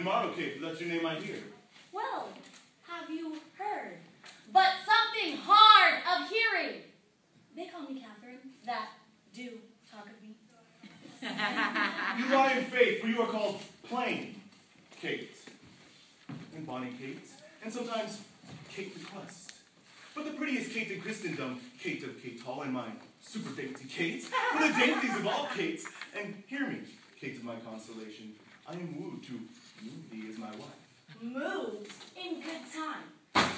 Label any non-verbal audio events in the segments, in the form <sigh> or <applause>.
been Morrow, Kate. That's your name I hear. Well, have you heard? But something hard of hearing. They call me Catherine. That do talk of me. <laughs> You lie in faith, for you are called plain Kate. And Bonnie Kate. And sometimes Kate the Quest. But the prettiest Kate in Christendom, Kate of Kate Hall, and my super dainty Kate, for the dainties of all Kates. And hear me, Kate of my consolation, I am wooed to move thee as my wife. Moved in good time.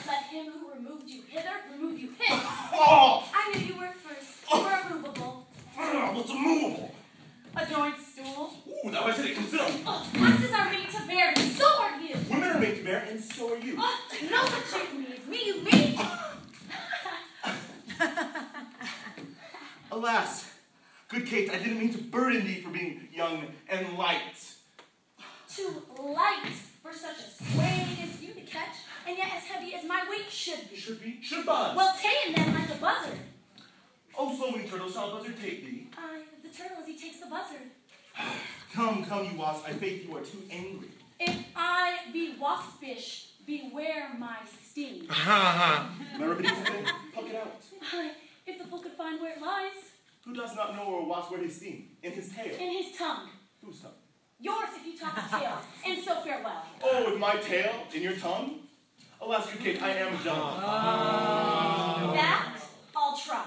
Let him who removed you hither remove you hence. Oh! I knew you were first. You were movable. Ah, What's immovable? A joint stool. Ooh, thou hast it consider. Oh, asses are made to bear, and so are you. Women are made to bear, and so are you. Oh, no such thing as me, you me. <laughs> Alas, good Kate, I didn't mean to burden thee for being young and light. Too light for such a sway as you to catch, and yet as heavy as my weight should be. Should be, should buzz. Well, ta'en then like a buzzard. oh, so many turtles shall a buzzard take thee. I, the turtle as he takes the buzzard. <sighs> Come, come, you wasp, I faith you are too angry. If I be waspish, beware my sting. Remember to say, pluck it out. I, if the fool could find where it lies, Who does not know or wasp where his sting? In his tail. in his tongue. Whose tongue? Yours if you talk tails, and so farewell. Oh, with my tail in your tongue? Alas, you Kate, I am dumb. Ah. That I'll try.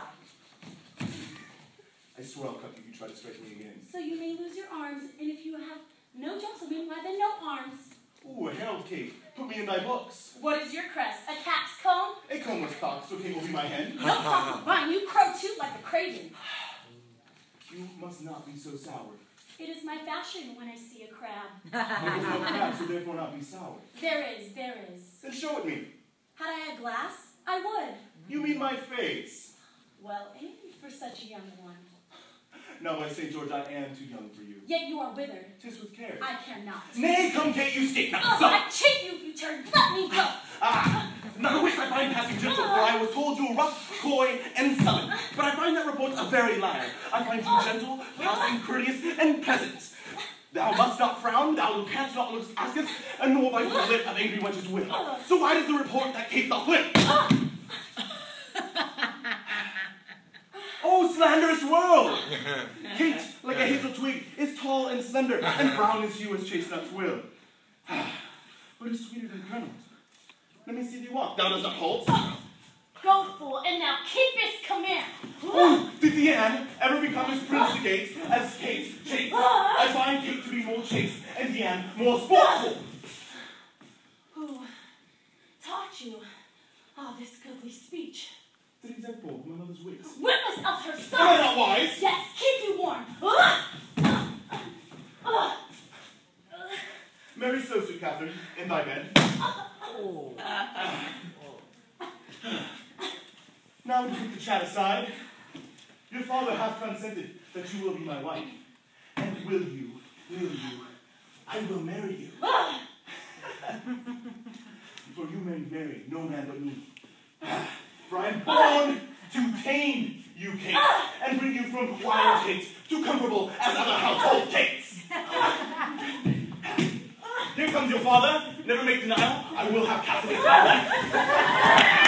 I swear I'll cut you if you try to strike me again. So you may lose your arms, and if you have no gentleman, why then no arms. Ooh, a herald. Put me in thy books. What is your crest? A cat's comb? A comb was cocked, so Kate will be my hen. No cock of mine, you crow too like a craven. <sighs> You must not be so sour. It is my fashion when I see a crab. <laughs> There is no crab, so therefore not be sour. There is, there is. Then show it me. Had I a glass, I would. You mean my face. Well, aim for such a young one. No, by St. George, I am too young for you. Yet you are withered. Tis with care. I cannot. Nay, come, Kate, you skate not Oh, so. I chafe you if you turn. Let me go. Ah, not a wish I find passing gentle, for I was told you rough, coy, and sullen. But I find that report a very liar. I find you gentle, passing, courteous, and pleasant. Thou must not frown, thou canst not look askance, and nor bite the lip of angry wenches will. So why does the report that Kate doth whip? Oh, slanderous world! Kate, like a hazel twig, is tall and slender, and brown as you as chestnuts will. <sighs> but is sweeter than kernels. Let me see thee walk. Thou dost not halt. Go, fool, and now keep his command. Oh, did Dian ever become as prince to Kate as Kate chase? I find Kate to be more chaste, and Dian more sportful. Who taught you all this goodly speech? Did example my mother's wits. Witness of her son! Am I not wise? Yes, keep you warm. Marry Ah! So, sweet Catherine, in thy bed. Now to put the chat aside, your father hath consented that you will be my wife. And will you, will you, I will marry you. <laughs> For you may marry no man but me. For I am born to tame you, Kate, and bring you from wild Kate to comfortable as other household Kates. <laughs> Here comes your father. Never make denial. I will have my life. <laughs>